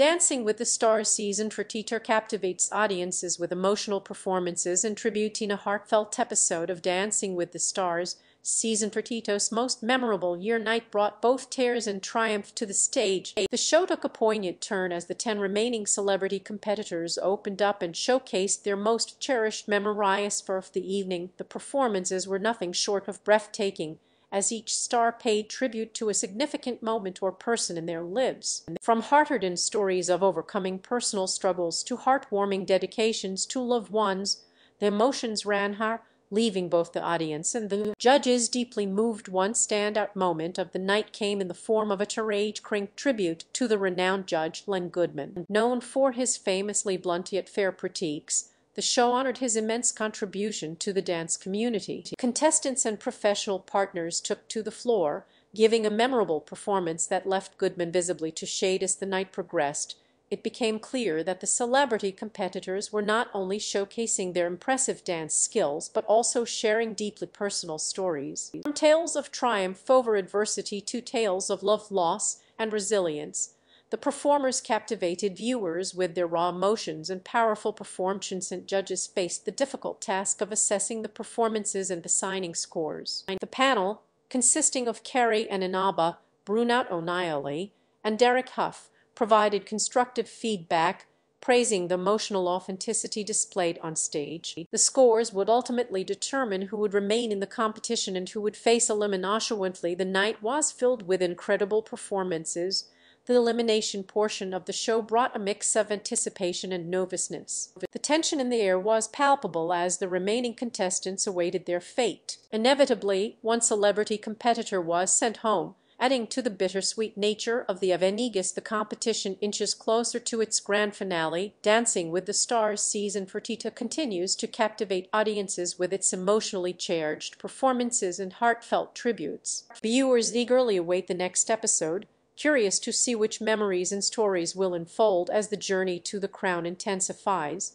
Dancing with the Stars season thirty-two captivates audiences with emotional performances and tributing a heartfelt episode of Dancing with the Stars season for Tito's most memorable year night brought both tears and triumph to the stage. The show took a poignant turn as the ten remaining celebrity competitors opened up and showcased their most cherished memorias for the evening. The performances were nothing short of breathtaking as each star paid tribute to a significant moment or person in their lives. From heart-earned stories of overcoming personal struggles to heartwarming dedications to loved ones, the emotions ran high, leaving both the audience and the judges deeply moved. One standout moment of the night came in the form of a tirade-cring tribute to the renowned judge Len Goodman. Known for his famously blunt yet fair critiques, the show honored his immense contribution to the dance community. Contestants and professional partners took to the floor, giving a memorable performance that left Goodman visibly to shade as the night progressed. It became clear that the celebrity competitors were not only showcasing their impressive dance skills but also sharing deeply personal stories. From tales of triumph over adversity to tales of love, loss, and resilience, the performers captivated viewers with their raw emotions and powerful performances and judges faced the difficult task of assessing the performances and assigning scores. The panel, consisting of Carrie Ann Inaba, Bruno Tonioli, and Derek Hough, provided constructive feedback praising the emotional authenticity displayed on stage. The scores would ultimately determine who would remain in the competition and who would face elimination. The night was filled with incredible performances the elimination portion of the show brought a mix of anticipation and nervousness. The tension in the air was palpable as the remaining contestants awaited their fate. Inevitably one celebrity competitor was sent home, adding to the bittersweet nature of the Avenegas the competition inches closer to its grand finale. Dancing with the Stars season thirty-two continues to captivate audiences with its emotionally charged performances and heartfelt tributes. Viewers eagerly await the next episode, curious to see which memories and stories will unfold as the journey to the crown intensifies.